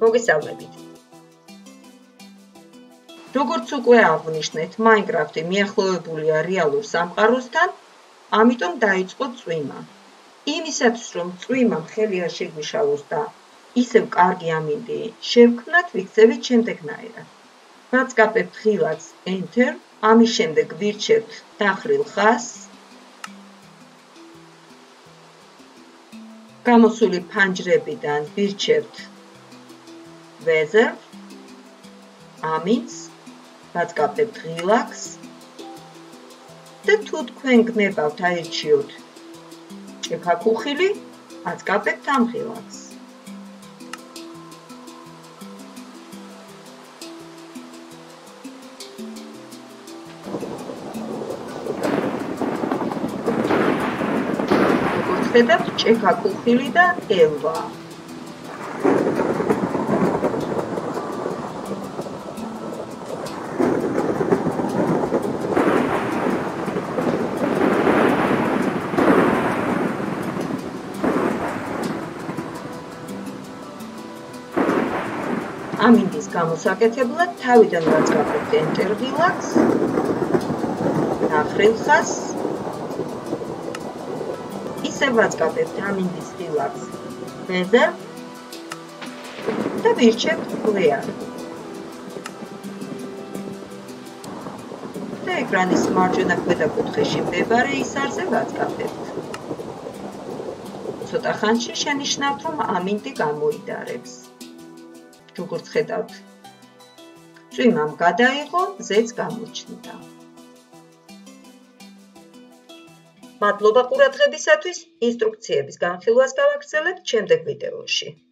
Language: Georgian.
მოგესალმებით. როგორც უკვე აღვნიშნეთ, Minecraft-ი მიახლოებულია რეალურ სამყაროსთან, ამიტომ დაიწყო წვიმა. იმისათვის, რომ წვიმამ ხელი არ შეგვიშალოს და ისევ კარგი ამინდი შევქმნათ, ვიქცევით შემდეგნაირად. ვაწკაპებთ ღილაკს Enter, ამის შემდეგ ვირჩევთ დახრილ ხაზს. გამოსული ფანჯრებიდან ვირჩევთ weather ამინს. ვაწკაპებთ ღილაკს. და თუ თქვენ გნებავთ აირჩიოთ ჭექაქუხილი აწკაპებთ ამ ღილაკს. ხედავთ ჭექაქუხილი და ელვა ამინდის გამოსაკეთებლად თავიდან ვაწყობთ enter relax ნახრილხას ისე ვაწყობთ ამინდის relax ვეზე და ვირჩევთ clear და ეკრანის მარჯვენა ქვედა კუთხეში მდებარე ისარზე ვაწყობთ ცოტა ხანში შენიშნავთ რომ ამინდი გამოიდარებს როგორც ხედავთ. წვიმამ გადაიღო, ზეც გამოჩნდა. მადლობა ყურადღებისათვის. ინსტრუქციების განხილვას გავაგრძელებთ შემდეგ ვიდეოში.